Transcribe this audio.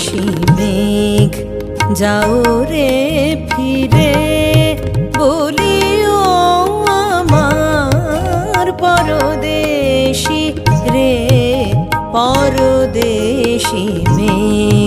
হাসি মেঘ যাও রে ফিরে। বলিও আমার পরদেশি রে পরদেশি মেঘ।